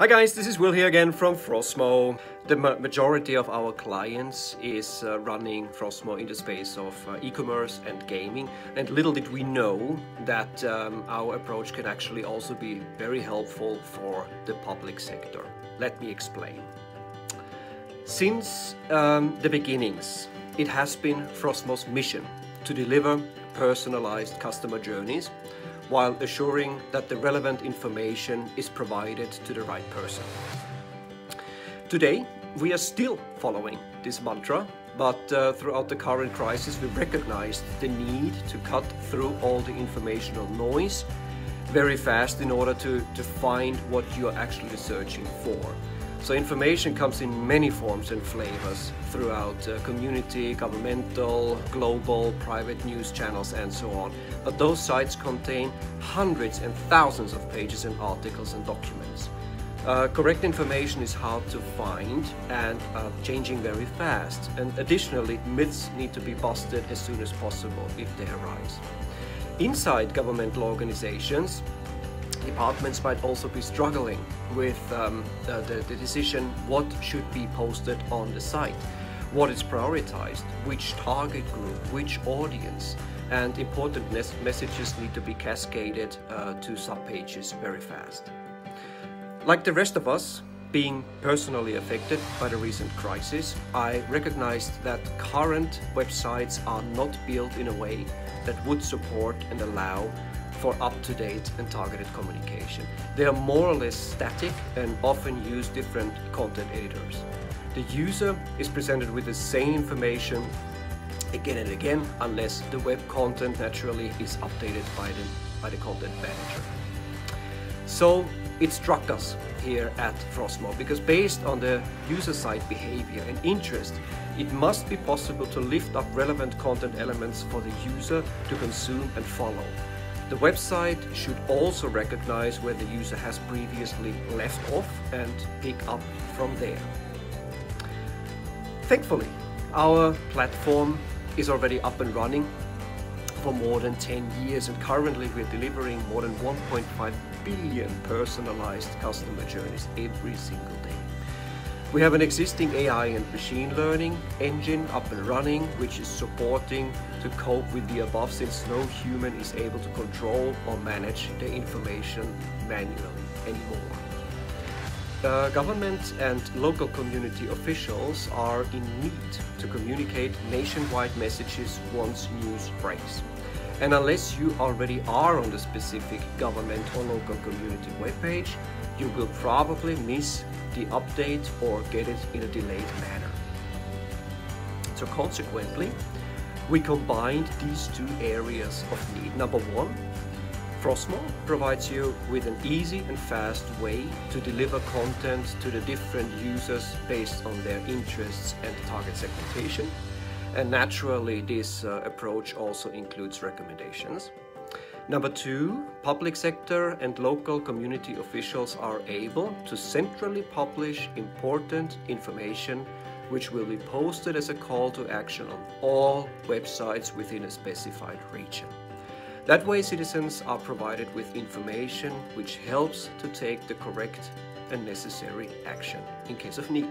Hi guys, this is Will here again from Frosmo. The ma majority of our clients is uh, running Frosmo in the space of uh, e-commerce and gaming and little did we know that um, our approach can actually also be very helpful for the public sector. Let me explain. Since um, the beginnings, it has been Frosmo's mission to deliver personalized customer journeys while assuring that the relevant information is provided to the right person. Today, we are still following this mantra, but uh, throughout the current crisis, we recognized the need to cut through all the informational noise very fast in order to, to find what you are actually searching for. So information comes in many forms and flavors throughout uh, community, governmental, global, private news channels and so on. But those sites contain hundreds and thousands of pages and articles and documents. Uh, correct information is hard to find and uh, changing very fast. And additionally, myths need to be busted as soon as possible if they arise. Inside governmental organizations, departments might also be struggling with um, the, the, the, decision what should be posted on the site, what is prioritized, which target group, which audience, and important messages need to be cascaded uh, to subpages very fast. Like the rest of us, being personally affected by the recent crisis, I recognized that current websites are not built in a way that would support and allow for up-to-date and targeted communication. They are more or less static and often use different content editors. The user is presented with the same information again and again unless the web content naturally is updated by the, by the content manager. So it struck us here at Frosmo because based on the user side behavior and interest, it must be possible to lift up relevant content elements for the user to consume and follow. The website should also recognize where the user has previously left off and pick up from there. Thankfully, our platform is already up and running for more than 10 years and currently we're delivering more than 1.5 billion personalized customer journeys every single day. We have an existing AI and machine learning engine up and running, which is supporting to cope with the above since no human is able to control or manage the information manually anymore. Government and local community officials are in need to communicate nationwide messages once news breaks. And unless you already are on the specific government or local community webpage, you will probably miss the update or get it in a delayed manner. So consequently, we combined these two areas of need. Number one, Frosmo provides you with an easy and fast way to deliver content to the different users based on their interests and target segmentation. And naturally, this uh, approach also includes recommendations. Number two, public sector and local community officials are able to centrally publish important information which will be posted as a call to action on all websites within a specified region. That way citizens are provided with information which helps to take the correct and necessary action in case of need.